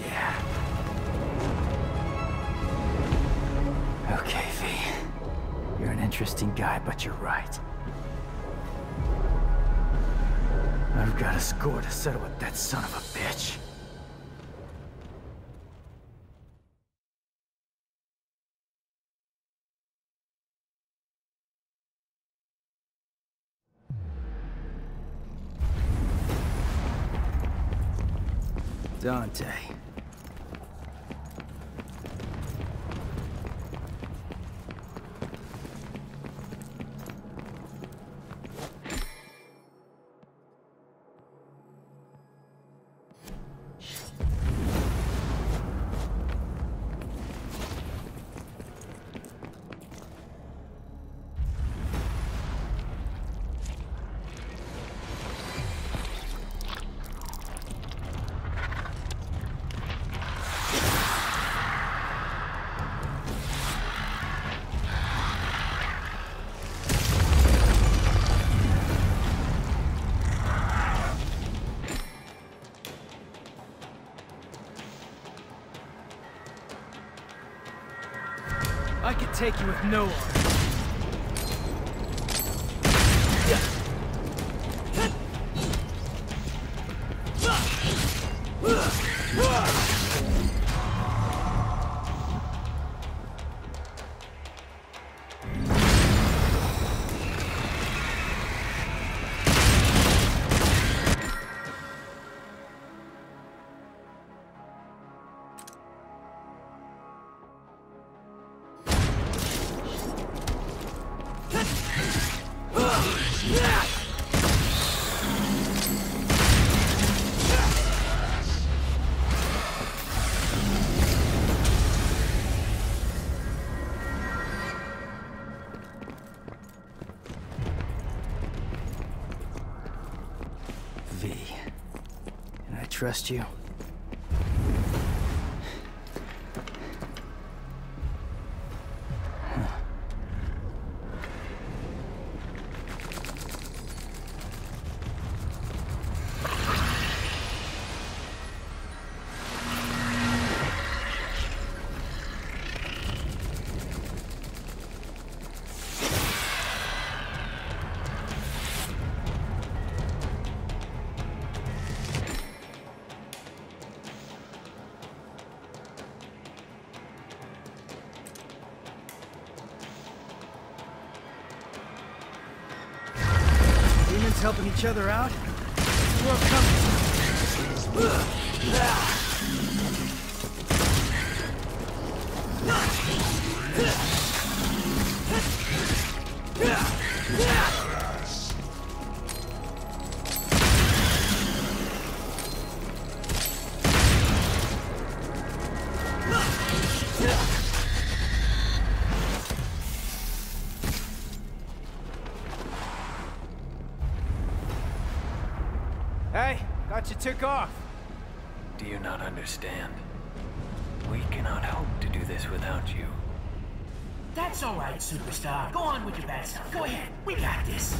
Yeah. Okay, V. You're an interesting guy, but you're right. I've got a score to settle with that son of a bitch. Dante. Take you with no arm. Trust you? Each other out? Took off. Do you not understand? We cannot hope to do this without you. That's all right, superstar. Go on with your bad stuff. Go ahead. We got this.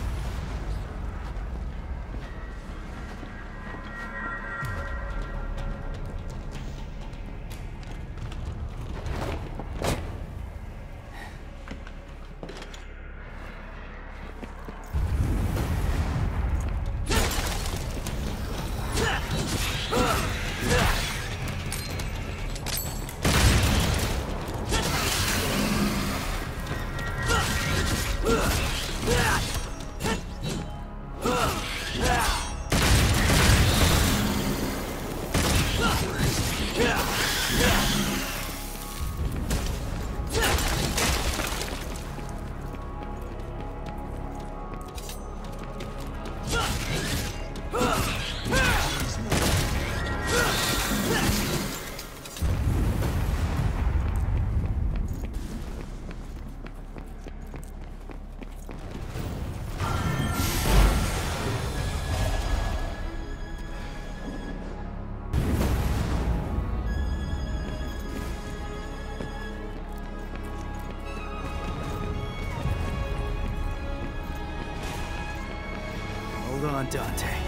on Dante.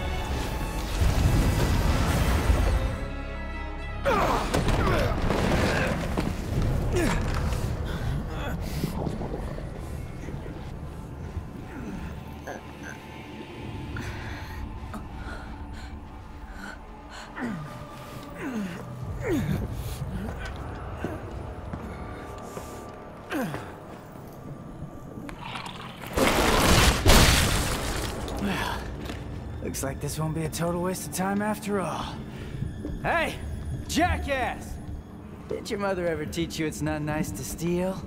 like this won't be a total waste of time after all. Hey, jackass! Did your mother ever teach you it's not nice to steal?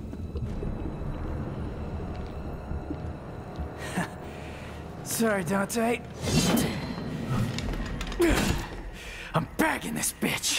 Sorry, Dante. I'm bagging this bitch.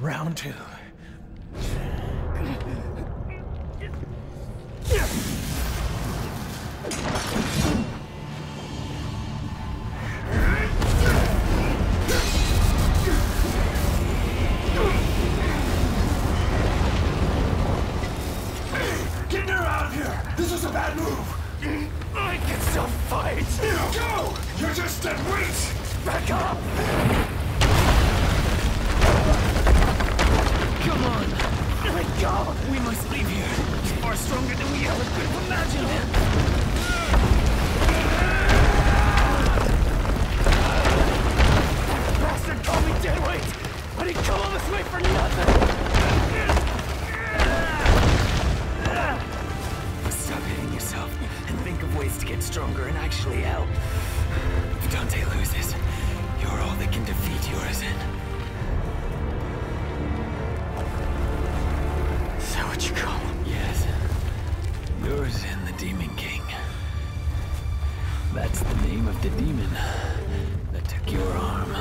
Round two. the name of the demon that took your arm.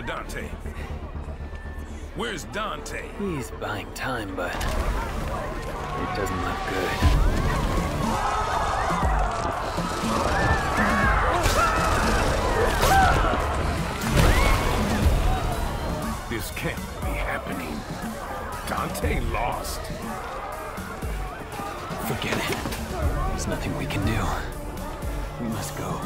To Dante? Where's Dante? He's buying time, but it doesn't look good. This can't be happening. Dante lost. Forget it. There's nothing we can do. We must go.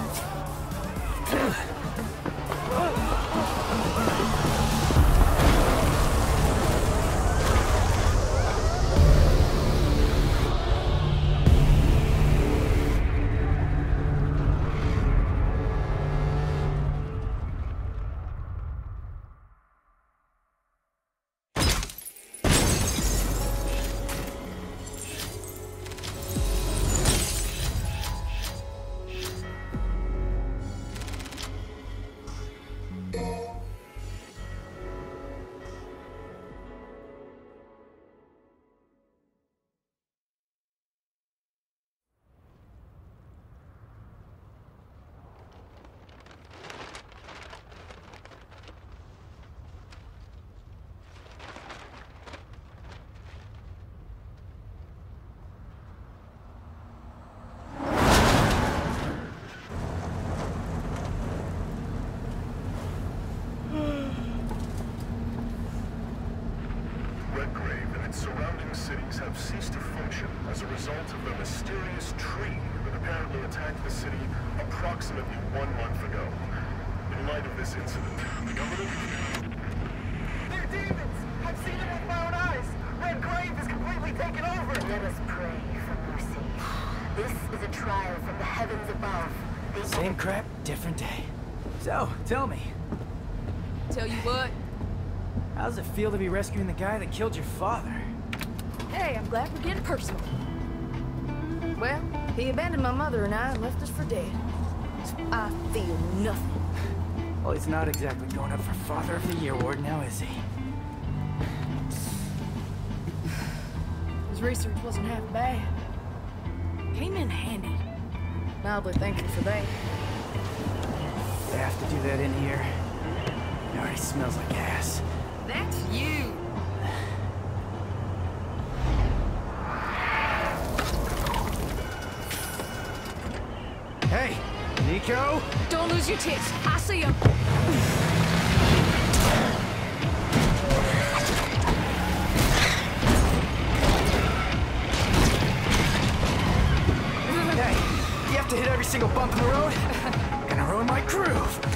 Different day. So, tell me, Tell you what, How does it feel to be rescuing the guy that killed your father? hey, I'm glad we're getting personal. Well, he abandoned my mother and I and left us for dead. So I feel nothing. Well, he's not exactly going up for Father of the Year award now, is he? His research wasn't half bad. Came in handy. Mildly thankful for that. They have to do that in here. It already smells like ass. That's you! Hey, Nico? Don't lose your tits. I see him. Hey, you have to hit every single bump in the road? Groove.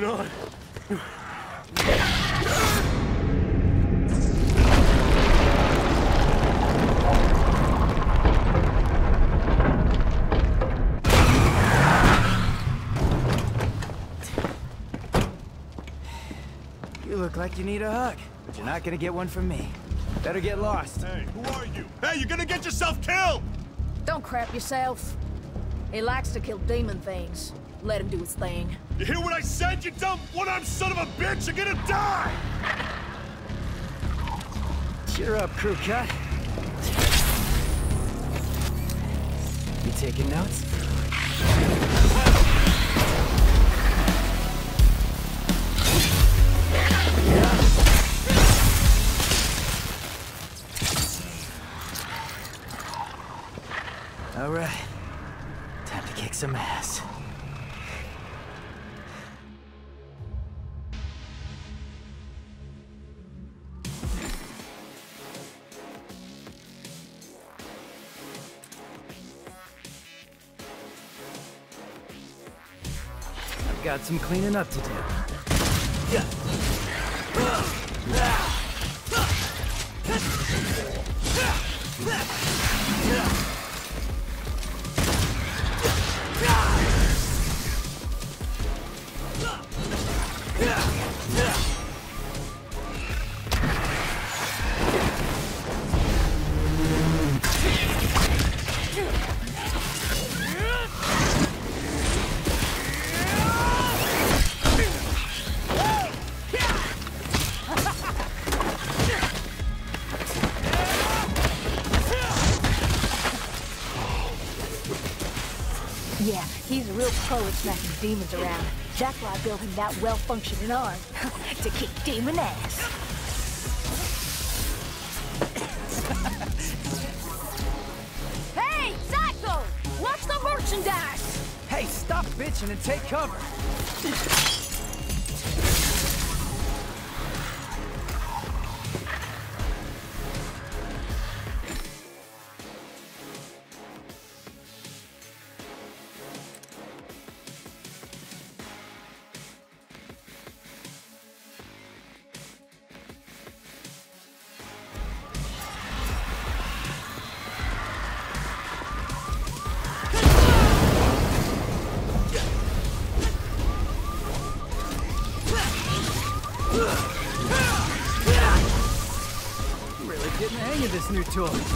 Going on? You look like you need a hug, but you're not gonna get one from me. Better get lost. Hey, who are you? Hey, you're gonna get yourself killed! Don't crap yourself. He likes to kill demon things. Let him do his thing. You hear what I said, you dumb one-armed son of a bitch? You're gonna die! Cheer up, crew cut. You taking notes? All right. Time to kick some ass. Got some cleaning up to do. Yeah, demons around. That's why I built him that well-functioning arm. to kick demon ass. hey, Psycho! Watch the merchandise! Hey, stop bitching and take cover. to him.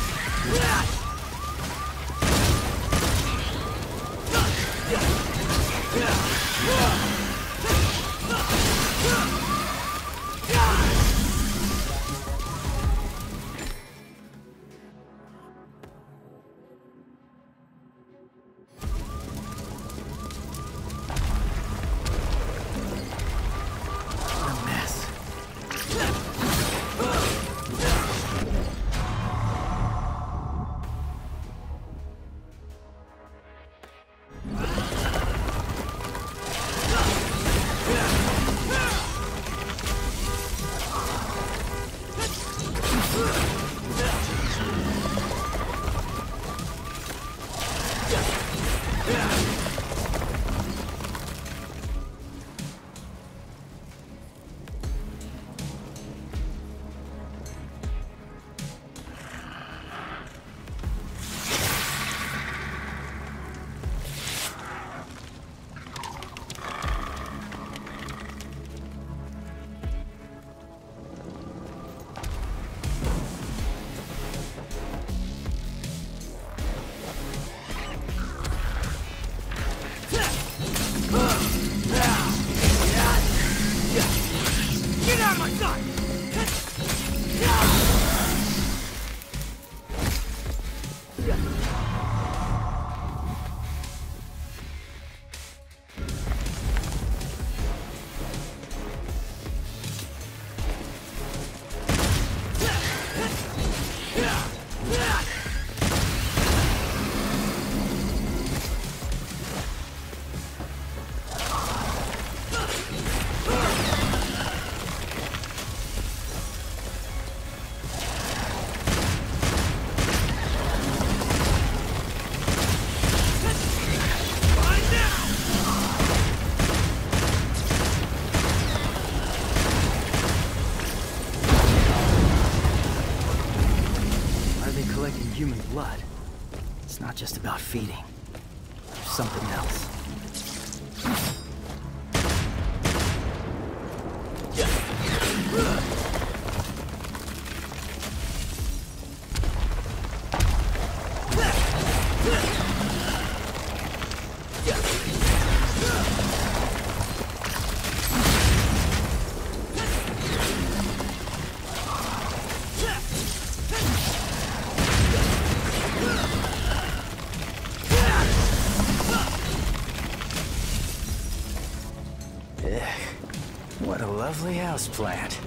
Lovely house plant.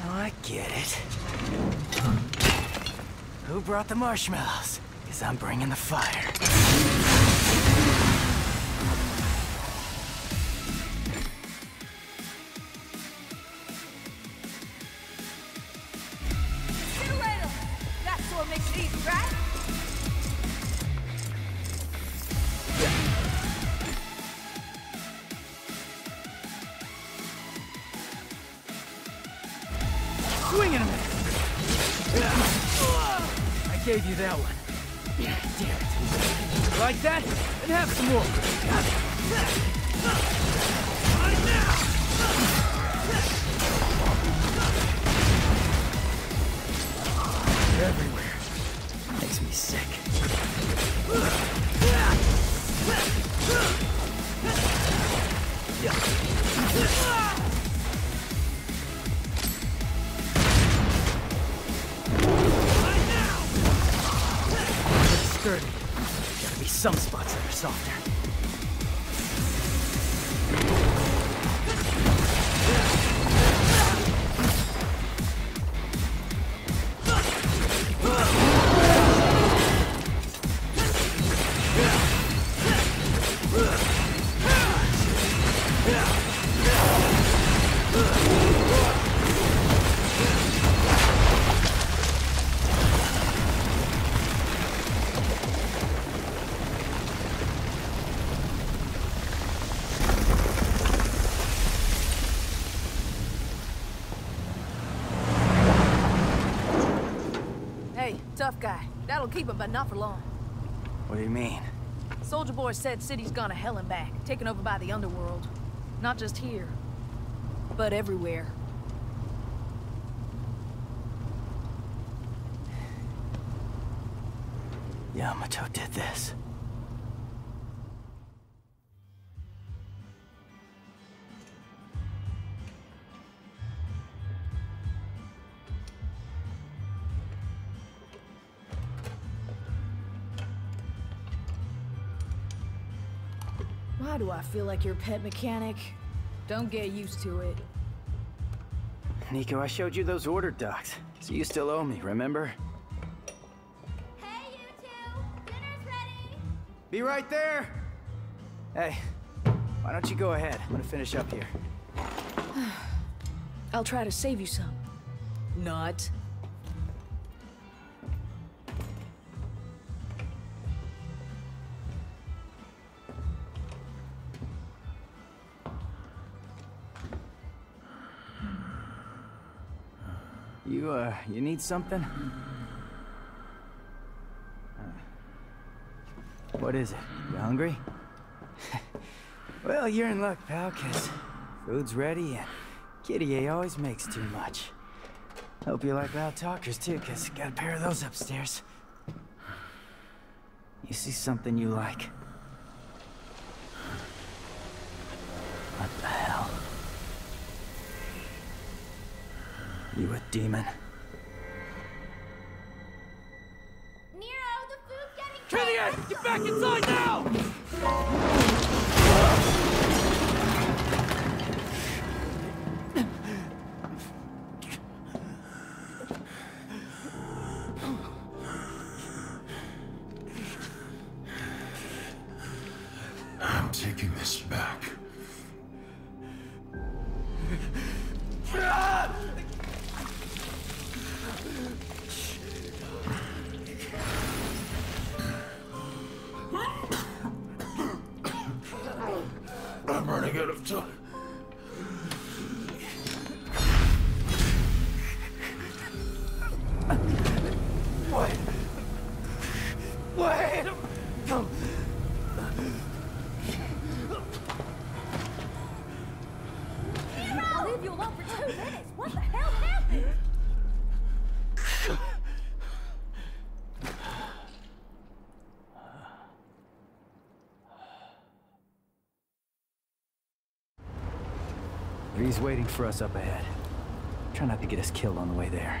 Now I get it. Who brought the marshmallows? Because I'm bringing the fire. Tough guy. That'll keep him, but not for long. What do you mean? Soldier Boy said city's gone to hell and back, taken over by the underworld. Not just here, but everywhere. Yamato did this. I feel like your pet mechanic? Don't get used to it. Nico, I showed you those order docs, so you still owe me, remember? Hey, you two! Dinner's ready! Be right there! Hey, why don't you go ahead? I'm gonna finish up here. I'll try to save you some. Not. You, uh, you need something? Uh, What is it? You hungry? well, you're in luck, pal, 'cause food's ready and Kyrie always makes too much. Hope you like loud talkers too, 'cause got a pair of those upstairs. You see something you like? Demon? Nero, the food's getting Killian, get back inside now! I'm running out of time. Waiting for us up ahead. Try not to get us killed on the way there.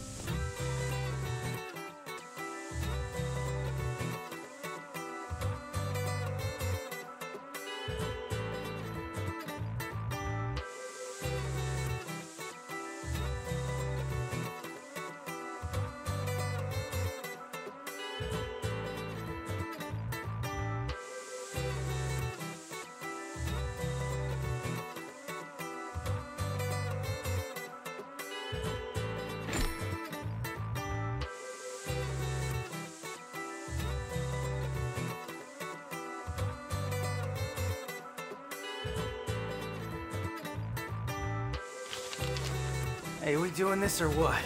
Doing this or what?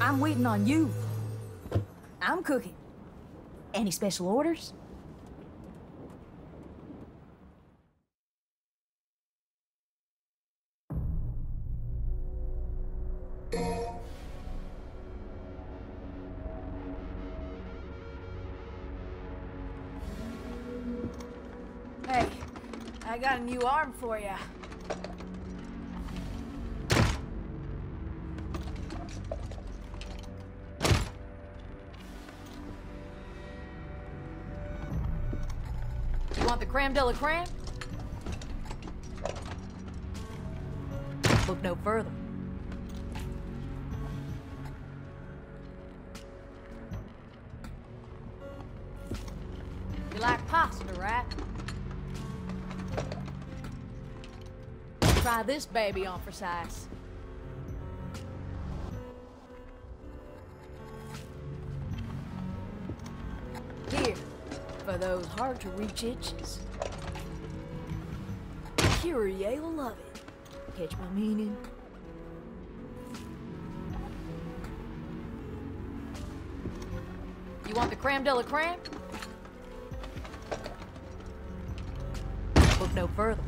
I'm waiting on you. I'm cooking. Any special orders? Hey, I got a new arm for you. Creme de la creme? Look no further. You like pasta, right? Try this baby on for size. Here, for those hard to reach itches. Kyrie'll eh? love it. Catch my meaning? You want the creme de la creme? Look no further.